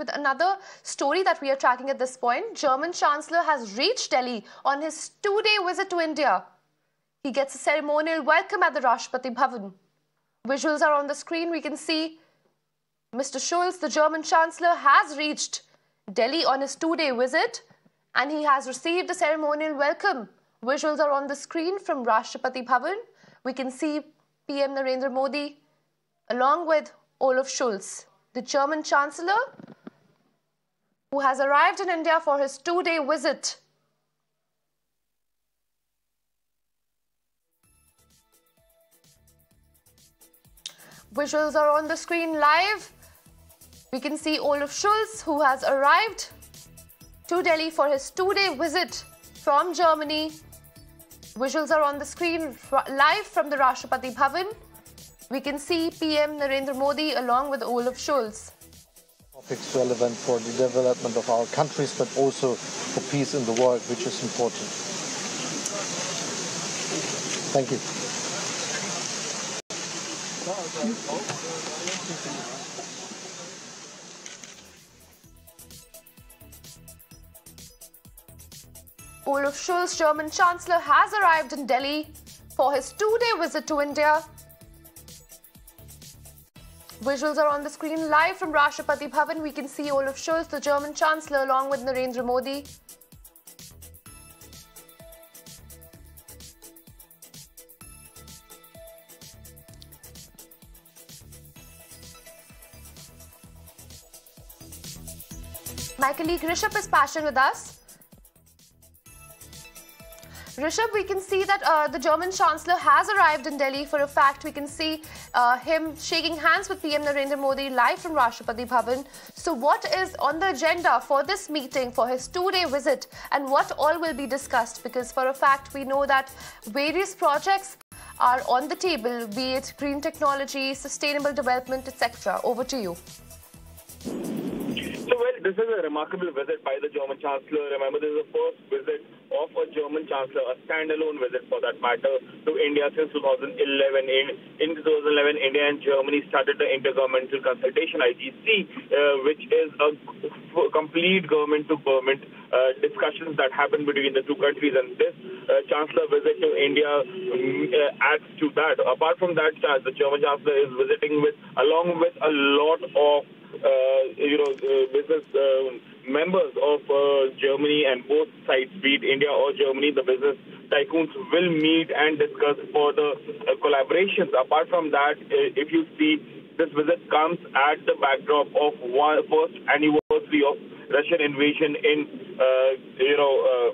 with another story that we are tracking at this point. German Chancellor has reached Delhi on his two-day visit to India. He gets a ceremonial welcome at the Rashtrapati Bhavan. Visuals are on the screen. We can see Mr. Scholz, the German Chancellor, has reached Delhi on his two-day visit and he has received a ceremonial welcome. Visuals are on the screen from Rashtrapati Bhavan. We can see PM Narendra Modi along with Olaf Scholz, the German Chancellor, who has arrived in India for his two-day visit. Visuals are on the screen live. We can see Olaf Scholz, who has arrived to Delhi for his two-day visit from Germany. Visuals are on the screen live from the Rashtrapati Bhavan. We can see PM Narendra Modi along with Olaf Scholz. Topics relevant for the development of our countries, but also for peace in the world, which is important. Thank you. Olaf Scholz, German Chancellor, has arrived in Delhi for his two-day visit to India. Visuals are on the screen live from Rashtrapati Bhavan. We can see Olaf Scholz, the German Chancellor, along with Narendra Modi. My colleague Rishabh is patching with us. Rishabh, we can see that uh, the German Chancellor has arrived in Delhi. For a fact, we can see uh, him shaking hands with PM Narendra Modi live from Rashtrapati Bhavan. So what is on the agenda for this meeting, for his two-day visit, and what all will be discussed? Because for a fact, we know that various projects are on the table, be it green technology, sustainable development, etc. Over to you. This is a remarkable visit by the German Chancellor. Remember, this is the first visit of a German Chancellor, a standalone visit for that matter, to India since 2011. In, in 2011, India and Germany started the Intergovernmental Consultation, IGC, uh, which is a complete government-to-government uh, discussions that happen between the two countries. And this uh, Chancellor visit to India um, uh, adds to that. Apart from that, the German Chancellor is visiting with, along with a lot of you know, uh, business uh, members of Germany and both sides, be it India or Germany, the business tycoons will meet and discuss further collaborations. Apart from that, if you see, this visit comes at the backdrop of one first anniversary of Russian invasion in, uh, you know, uh,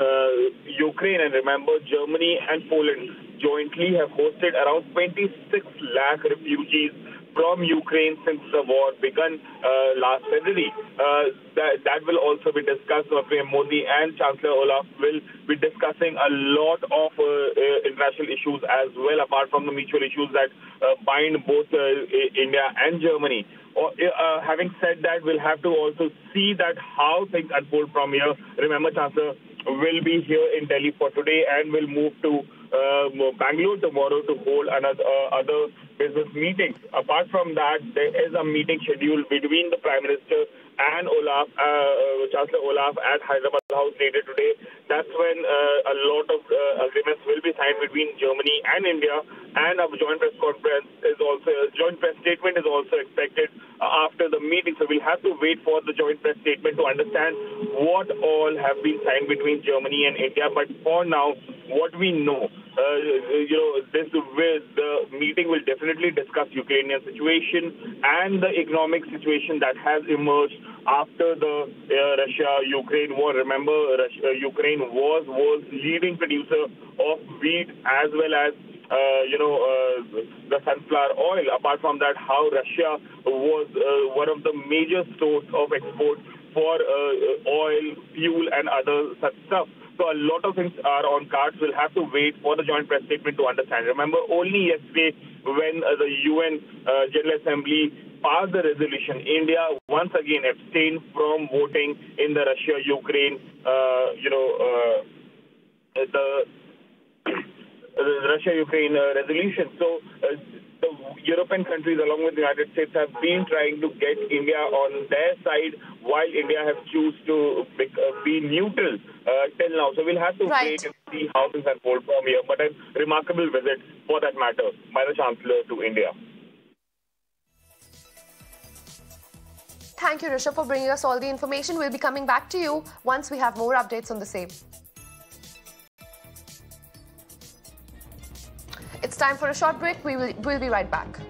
uh, Ukraine. And remember, Germany and Poland jointly have hosted around 26 lakh refugees from Ukraine since the war began uh, last February. Uh, that, that will also be discussed. Uh, PM Modi and Chancellor Olaf will be discussing a lot of uh, uh, international issues as well, apart from the mutual issues that uh, bind both India and Germany. Or, having said that, we'll have to also see that how things unfold from here. Remember, Chancellor will be here in Delhi for today and will move to uh, Bangalore tomorrow to hold another uh, other business meetings. Apart from that, there is a meeting scheduled between the Prime Minister and Olaf, uh, uh, Chancellor Olaf at Hyderabad House later today. That's when uh, a lot of uh, agreements will be signed between Germany and India, and a joint press conference is also a joint press statement is also expected uh, after the meeting. So we'll have to wait for the joint press statement to understand what all have been signed between Germany and India. But for now, what we know, uh, you know, this the meeting will definitely discuss Ukrainian situation and the economic situation that has emerged after the uh, Russia-Ukraine war. Remember, Russia, uh, Ukraine was world's leading producer of wheat as well as uh, you know, uh, the sunflower oil. Apart from that, how Russia was uh, one of the major source of export for uh, oil, fuel, and other such stuff. A lot of things are on cards. We'll have to wait for the joint press statement to understand. Remember, only yesterday when uh, the UN uh, General Assembly passed the resolution, India once again abstained from voting in the Russia-Ukraine, uh, you know, uh, the, Russia-Ukraine uh, resolution. So uh, European countries, along with the United States, have been trying to get India on their side, while India has choose to be neutral uh, till now. So we'll have to right. wait and see how things unfold from here. But a remarkable visit, for that matter, by the Chancellor to India. Thank you, Rishabh, for bringing us all the information. We'll be coming back to you once we have more updates on the same. Time for a short break. We will, we'll be right back.